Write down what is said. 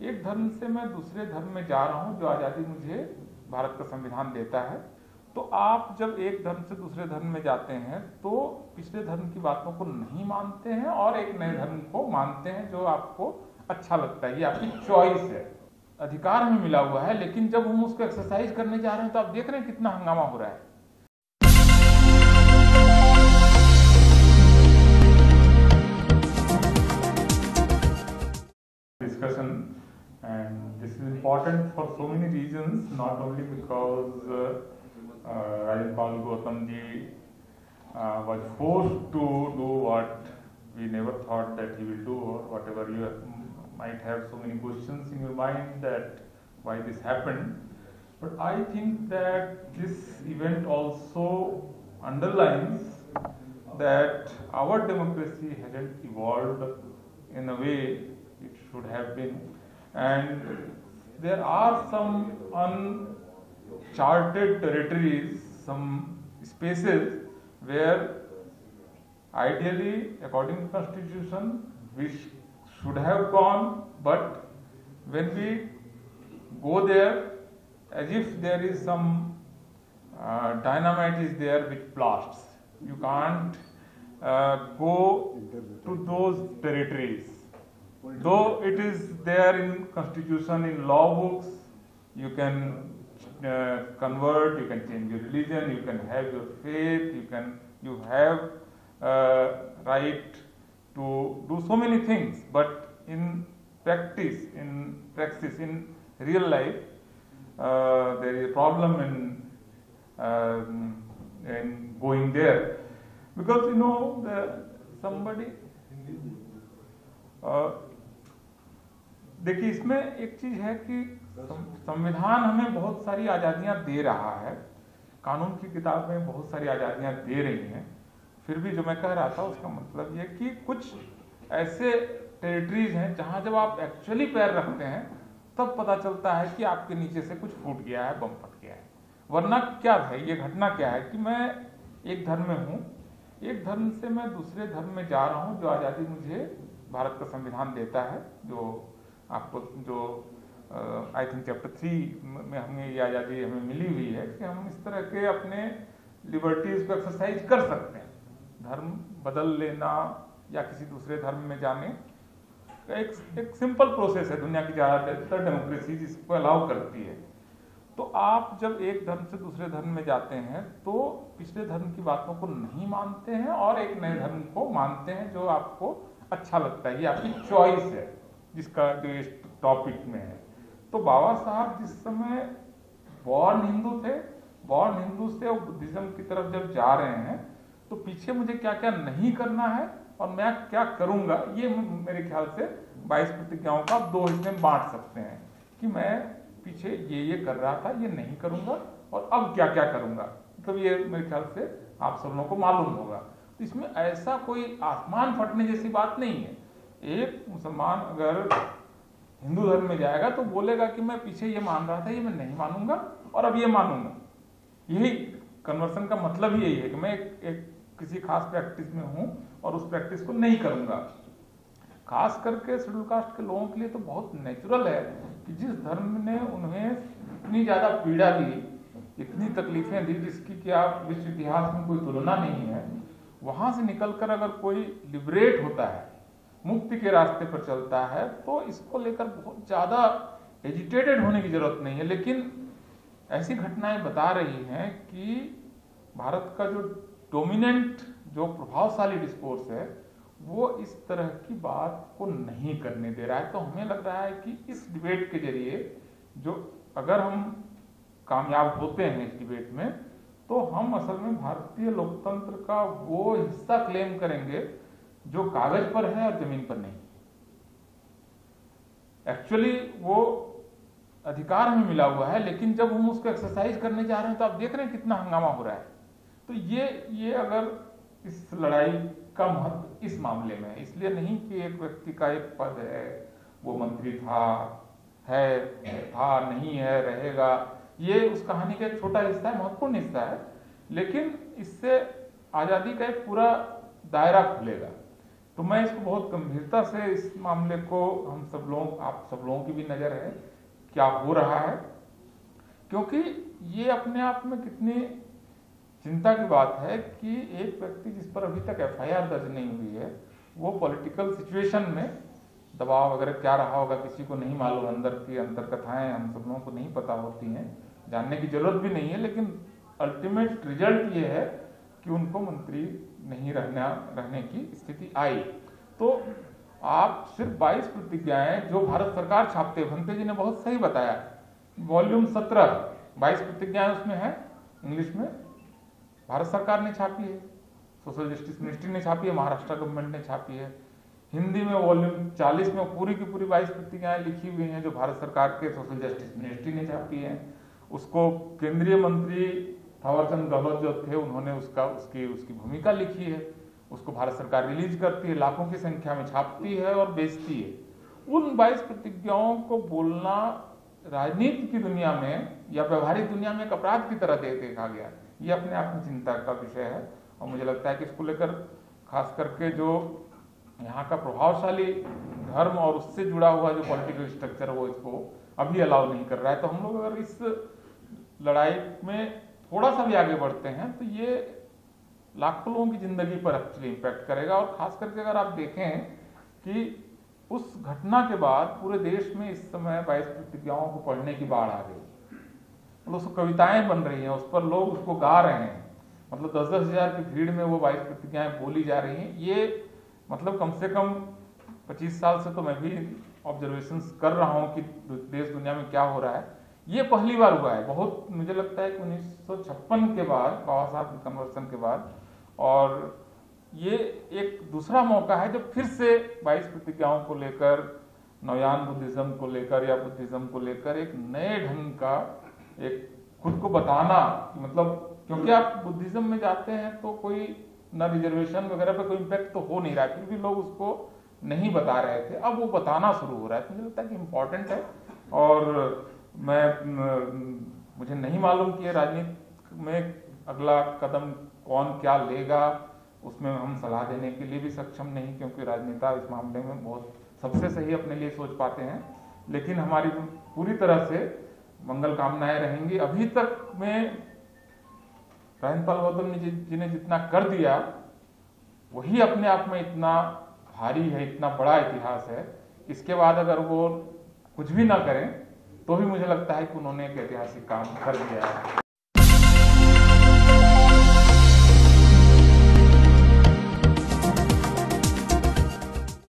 एक धर्म से मैं दूसरे धर्म में जा रहा हूँ, जो आज़ादी मुझे भारत का संविधान देता है। तो आप जब एक धर्म से दूसरे धर्म में जाते हैं तो पिछले धर्म की बातों को नहीं मानते हैं और एक नए धर्म को मानते हैं, जो आपको अच्छा लगता है। ये आपकी चॉइस है। अधिकार हमें मिला हुआ है, लेकिन जब हम उसको एक्सरसाइज करने जा रहे हैं तो आप देख रहे हैं कितना हंगामा हो रहा है। Discussion and this is important for so many reasons not only because uh, uh, Rajan Paul Gautam uh, was forced to do what we never thought that he will do or whatever you might have so many questions in your mind that why this happened but I think that this event also underlines that our democracy hasn't evolved in a way it should have been. And there are some uncharted territories, some spaces where ideally, according to constitution, we sh- should have gone, but when we go there, as if there is some uh, dynamite is there which blasts. You can't uh, go to those territories Though it is there in constitution, in law books, you can uh, convert, you can change your religion, you can have your faith, you can you have uh, right to do so many things. But in practice, in practice, in real life, uh, there is a problem in um, in going there because you know the somebody. Uh, देखिए, इसमें एक चीज़ है कि संविधान हमें बहुत सारी आज़ादियाँ दे रहा है। कानून की किताब में बहुत सारी आज़ादियाँ दे रही हैं। फिर भी जो मैं कह रहा था, उसका मतलब ये कि कुछ ऐसे टेरिटरीज हैं, जहाँ जब आप एक्चुअली पैर रखते हैं, तब पता चलता है कि आपके नीचे से कुछ फूट गया है, बम फट गया है। वरना क्या है, ये घटना क्या है कि मैं एक धर्म में हूँ, एक धर्म से मैं दूसरे धर्म में जा रहा हूँ, जो आज़ादी मुझे भारत का संविधान देता है, जो आपको जो आई थिंक चैप्टर थ्री में हमें ये आज़ादी हमें मिली हुई है कि हम इस तरह के अपने लिबर्टीज को एक्सरसाइज कर सकते हैं। धर्म बदल लेना या किसी दूसरे धर्म में जाने एक एक सिंपल प्रोसेस है दुनिया की ज़्यादातर डेमोक्रेसी जिसको अलाउ करती है। तो आप जब एक धर्म से दूसरे धर्म में जाते हैं तो पिछले धर्म की बातों को नहीं मानते हैं और एक नए धर्म को मानते हैं जो आपको अच्छा लगता है, ये आपकी चॉइस है। जिसका जो इस टॉपिक में है। तो बाबा साहब जिस समय बॉर्न हिंदू थे बॉर्न हिंदू से बुद्धिज्म की तरफ़ जब जा रहे हैं तो पीछे मुझे क्या क्या नहीं करना है और मैं क्या करूँगा, ये मेरे ख्याल से 22 प्रतिज्ञाओं का दो हिस्से में बांट सकते हैं कि मैं पीछे ये ये कर रहा था, ये नहीं करूँगा और अब क्या क्या करूँगा। मतलब ये मेरे ख्याल से आप सब लोगों को मालूम होगा। तो इसमें ऐसा कोई आसमान फटने जैसी बात नहीं है। एक मुसलमान अगर हिंदू धर्म में जाएगा तो बोलेगा कि मैं पीछे ये मान रहा था ये मैं नहीं मानूँगा और अब ये मानूँगा। यही कन्वर्सन का मतलब ही यही है कि मैं एक, एक किसी खास प्रैक्टिस में हूँ और उस प्रैक्टिस को नहीं करूँगा। खास करके शेड्यूल कास्ट के लोगों के लिए तो बहुत नेचुरल है कि जिस धर्म ने उन्हें इतनी ज़्यादा पीड़ा दी इतनी तकलीफें दी जिसकी कि आप विश्व इतिहास में कोई तुलना नहीं है वहाँ से निकलकर अगर कोई लिबरेट होता है मुक्ति के रास्ते पर चलता है तो इसको लेकर बहुत ज़्यादा एजिटेटेड होने की ज़रूरत नहीं है। लेकिन ऐसी घटनाएँ बता रही हैं कि भारत का जो डोमिनेंट जो प्रभावशाली डिस्कोर्स है, वो इस तरह की बात को नहीं करने दे रहा है। तो हमें लग रहा है कि इस डिबेट के ज़रिए जो अगर हम कामयाब होते हैं इस डिबेट में तो हम असल में भारतीय लोकतंत्र का वो हिस्सा क्लेम करेंगे जो कागज़ पर है और ज़मीन पर नहीं। एक्चुअली वो अधिकार हमें मिला हुआ है, लेकिन जब हम उसको एक्सरसाइज करने जा रहे हैं तो आप देख रहे हैं कितना हंगामा हो रहा है। तो ये ये अगर इस लड़ाई का महत्व इस मामले में इसलिए नहीं कि एक व्यक्ति का एक पद है, वो मंत्री था, है, था, नहीं है, रहेगा, ये उस कहानी का एक छोटा हिस्सा है, महत्वपूर्ण हिस्सा है, लेकिन इससे आज़ादी का एक पूरा दायरा खुलेगा। तो मैं इसको बहुत गंभीरता से इस मामले को हम सब लोग, आप सब लोगों की भी नज़र है, क्या हो रहा है? क्योंकि ये अपने आप में कितनी चिंता की बात है कि एक व्यक्ति जिस पर अभी तक एफआईआर दर्ज नहीं हुई है, वो पॉलिटिकल सिचुएशन में दबाव वगैरह क्या रहा होगा, किसी को नहीं मालूम, अंदर की अंतर कथाएँ हम सब लोगों को नहीं पता होती हैं, जानने की ज़रूरत भी नहीं है, लेकिन अल्टीमेट रिज़ल्ट ये है कि उनको मंत्री नहीं रहना, रहने की स्थिति आई। तो आप सिर्फ़ 22 प्रतिज्ञाएँ जो भारत सरकार छापते भंते जी ने बहुत सही बताया। वॉल्यूम 17 22 प्रतिज्ञाएँ उसमें है। इंग्लिश में, भारत सरकार ने छापी है। सोशल जस्टिस मिनिस्ट्री ने छापी है। महाराष्ट्र गवर्नमेंट ने छापी है। हिंदी में वॉल्यूम 40 में पूरी की पूरी 22 प्रतिज्ञाएँ लिखी हुई हैं, जो भारत सरकार के सोशल जस्टिस मिनिस्ट्री ने छापी है। उसको केंद्रीय मंत्री थावरचंद गहलोत जो थे, उन्होंने उसका, उसकी उसकी भूमिका लिखी है। उसको भारत सरकार रिलीज़ करती है, लाखों की संख्या में छापती है और बेचती है। उन 22 प्रतिज्ञाओं को बोलना राजनीति की दुनिया में या व्यवहारिक दुनिया में एक अपराध की तरह देखा गया ये अपने आप में चिंता का विषय है और मुझे लगता है कि इसको लेकर खास करके जो यहाँ का प्रभावशाली धर्म और उससे जुड़ा हुआ जो पॉलिटिकल स्ट्रक्चर है, वो इसको अभी अलाउ नहीं कर रहा है। तो हम लोग अगर इस लड़ाई में थोड़ा सा भी आगे बढ़ते हैं तो ये लाखों लोगों की ज़िंदगी पर एक्चुअली इम्पैक्ट करेगा। और खास करके अगर आप देखें कि उस घटना के बाद पूरे देश में इस समय बाईस प्रतिज्ञाओं को पढ़ने की बाढ़ आ गई। मतलब उसको कविताएँ बन रही हैं, उस पर लोग उसको गा रहे हैं। मतलब दस दस हज़ार की भीड़ में वो बाईस प्रतिज्ञाएँ बोली जा रही हैं। ये मतलब कम से कम पच्चीस साल से तो मैं भी ऑब्जर्वेशन कर रहा हूँ कि देश दुनिया में क्या हो रहा है। ये पहली बार हुआ है। बहुत मुझे लगता है कि उन्नीस सौ छप्पन के बाद, बाबा साहब कन्वर्सन के बाद, और ये एक दूसरा मौका है जब फिर से 22 प्रतिज्ञाओं को लेकर नवयान बुद्धिज्म को लेकर या बुद्धिज्म को लेकर एक नए ढंग का एक खुद को बताना मतलब क्योंकि आप बुद्धिज्म में जाते हैं तो कोई न रिजर्वेशन वगैरह पे कोई इम्पैक्ट तो हो नहीं रहा भी लोग उसको नहीं बता रहे थे। अब वो बताना शुरू हो रहा है। तो मुझे लगता है कि इम्पोर्टेंट है। और मैं मुझे नहीं मालूम कि राजनीति में अगला कदम कौन क्या लेगा, उसमें हम सलाह देने के लिए भी सक्षम नहीं, क्योंकि राजनेता इस मामले में बहुत, सबसे सही अपने लिए सोच पाते हैं। लेकिन हमारी पूरी तरह से मंगल कामनाएँ रहेंगी। अभी तक में राजनपाल गौतम जी ने जितना कर दिया, वही अपने आप में इतना भारी है, इतना बड़ा इतिहास है। इसके बाद अगर वो कुछ भी ना करें तो भी मुझे लगता है कि उन्होंने एक ऐतिहासिक काम कर दिया है।